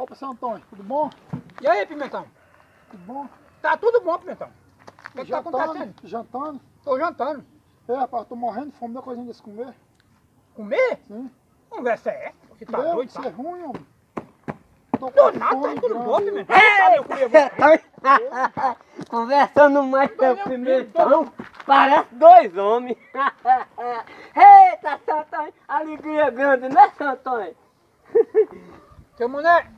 Opa, seu Antônio, tudo bom? E aí, Pimentão? Tudo bom? Tá tudo bom, Pimentão? O que, que tá acontecendo? Jantando? Jantando? Tô jantando. É, rapaz, tô morrendo de fome, dá coisinha desse comer. Comer? Sim. Conversa é essa? Você tá doido, tá? é ruim, homem. Tô Tô com nada, fome tá tudo grande. bom, Pimentão. Sabe eu comer você? Conversando mais Meu com o pimentão, parece dois homens. Eita, Santônio, alegria grande, né, Santônio? Seu mané,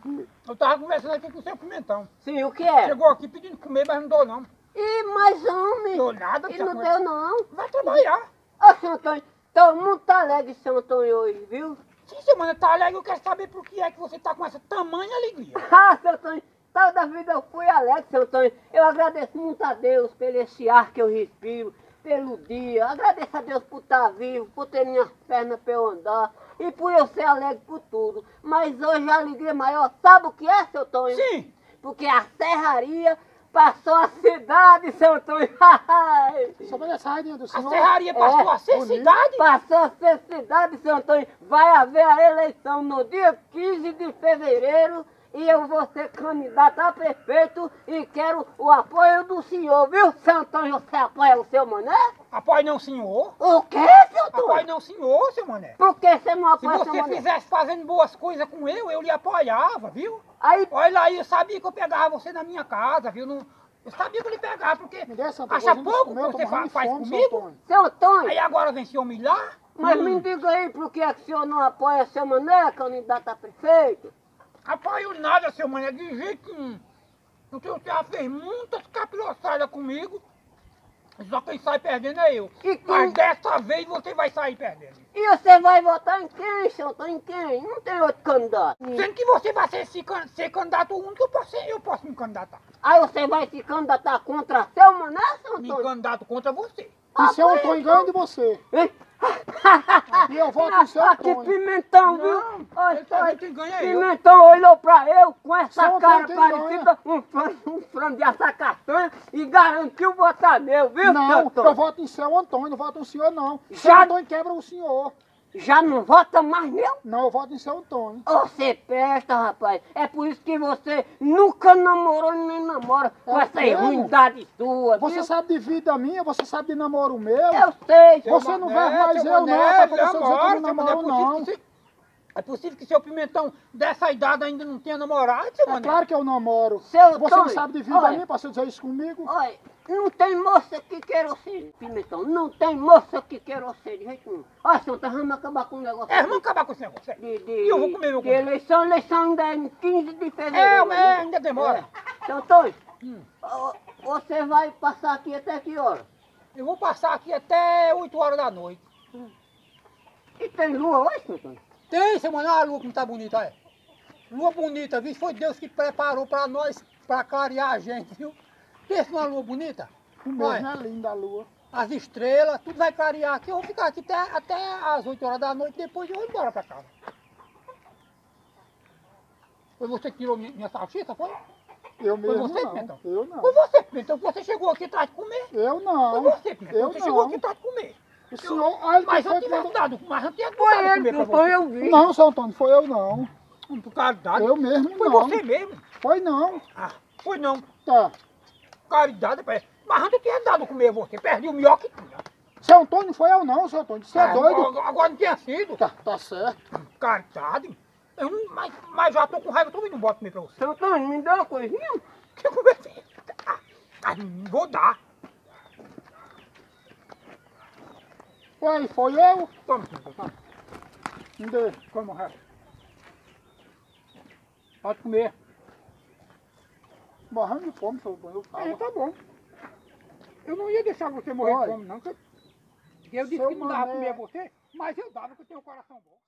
eu tava conversando aqui com o seu Pimentão. Sim, o que é? Chegou aqui pedindo comer, mas não dou não. Ih, mais homem. Dou nada, E não deu não. Vai trabalhar. Ô, seu Antônio, tô muito alegre, seu Antônio, hoje, viu? Sim, seu mané, tá alegre, eu quero saber por que é que você tá com essa tamanha alegria. Ah, seu Antônio, toda vida eu fui alegre, seu Antônio. Eu agradeço muito a Deus pelo esse ar que eu respiro, pelo dia. Agradeço a Deus por estar vivo, por ter minhas pernas para eu andar e por eu ser alegre por tudo. Mas hoje a alegria maior, sabe o que é, seu Antônio? Sim, Porque a serraria passou a cidade, seu Antônio. Só vai essa rainha do a senhor. serraria passou É, a ser cidade. Passou a ser cidade, seu Antônio. Vai haver a eleição no dia 15 de fevereiro e eu vou ser candidato a prefeito e quero o apoio do senhor, viu, seu Antônio? Você apoia o seu mané? Apoio não, senhor. O quê, seu Apoio Antônio? não, senhor, seu mané. Por que você não Se apoia seu você fizesse fazendo boas coisas com eu, eu lhe apoiava, viu? Aí, Olha aí, eu sabia que eu pegava você na minha casa, viu? Não- eu sabia que eu lhe pegava, porque Me dê essa coisinha acha pouco que você faz fome, seu comigo. Antônio. seu Antônio, Aí agora vem se humilhar? mas Hum. me diga aí por que, é que o senhor não apoia seu mané, candidato a prefeito? Apoio nada, seu mané, de jeito nenhum. Porque você já fez muitas capiroçadas comigo, só quem sai perdendo é eu. E quem- Mas dessa vez você vai sair perdendo. E você vai votar em quem, seu Antônio? Em quem? Não tem outro candidato. Sendo que você vai ser, se ser candidato único, eu posso, ser- eu posso me candidatar. Aí você vai se candidatar contra seu mané, seu Me candidato contra você. E seu Antônio ganha de você. Hein? E eu voto em seu que pimentão, viu? Não, Olha aí só, quem ganha é eu. pimentão olhou pra eu com essa Seu cara quem parecida, um frango, um frango de assacastanha e garantiu votar meu, viu, seu Não, eu voto em seu Antônio, não voto no senhor não. Seu Já- Antônio quebra o senhor. Já não vota mais meu? Não, eu voto em seu Antônio. Você presta, rapaz. É por isso que você nunca namorou nem namora com É essa mesmo? ruindade sua, Você viu? sabe de vida minha, você sabe de namoro meu. Eu sei. Você Seu não vai mais eu não, pra você dizer que eu namoro não. É possível que seu pimentão dessa idade ainda não tenha namorado, seu É mané? claro que eu namoro. Seu Você não sabe de vida olha. minha pra você dizer isso comigo? Olha, não tem moça que queira você, Pimentão. Não tem moça que queira você de jeito nenhum. Senhor, tá vamos acabar com o negócio. É, vamos acabar com esse negócio. de, de, E eu vou comer meu de eleição, eleição ainda é em 15 de É, fevereiro. mas né? ainda demora. É. Seu Antônio, Hum. ó, você vai passar aqui até que hora? Eu vou passar aqui até 8 horas da noite. E tem lua hoje, seu Antônio? Tem, seu mané, a lua como tá bonita, é. Lua bonita, viu? Foi Deus que preparou pra nós, pra clarear a gente, viu? Pensa numa lua bonita. Mesmo Olha. é linda a lua. As estrelas, tudo vai clarear aqui. Eu vou ficar aqui até, até as 8 horas da noite, depois eu vou embora pra casa. Foi você que tirou minha, salsicha, foi? Eu Foi mesmo você, não. Pimentão? Eu não. Foi você, Pimentão, que você chegou aqui atrás de comer. Eu Foi não. você, Pimentão, Eu você chegou aqui não. atrás de comer. O senhor, olha Mas eu foi tinha quando... dado, mas eu tinha dado Foi comer ele, pra não foi você. eu vi. Não, seu Antônio, foi eu não. Por caridade. Eu mesmo Foi não. você mesmo. Foi não. Ah, foi não. Tá. Caridade, pai. Mas eu tinha dado comer você. Perdi o melhor que tinha. Seu Antônio foi eu não, seu Antônio. Você é Ah, doido? Agora, agora não tinha sido. Tá, tá certo. Caridade. Eu não, mas, mas já tô com raiva, também não boto comer pra você. Seu Antônio, me dá uma coisinha? Que é essa? Ah, não vou dar. Ué, foi eu? Toma, Pimentão, toma. Me dê. Toma o resto. Pode comer. Morrendo de fome, seu. Eu É, tá bom. Eu não ia deixar você morrer de Olha. fome, não. Eu disse que não dava mané. comer você, mas eu dava, porque eu tenho um coração bom.